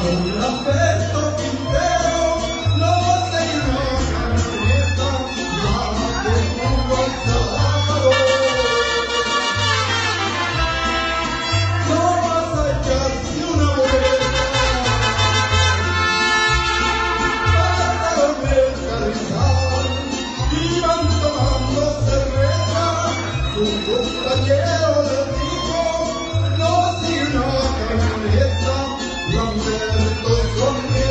I'll 我永远